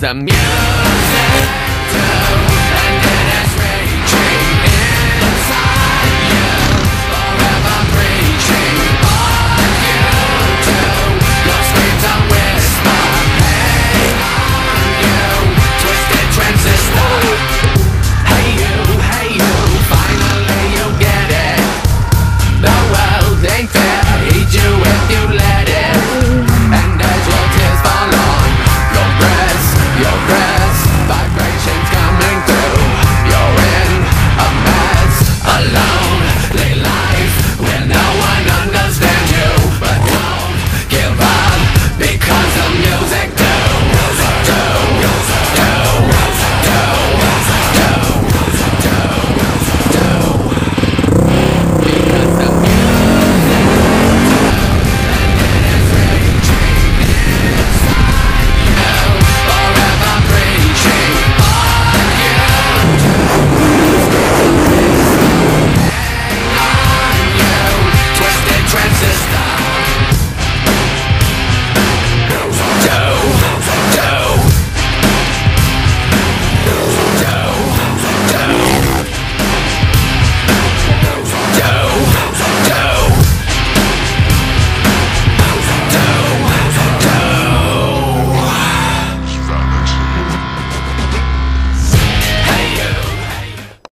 zamiast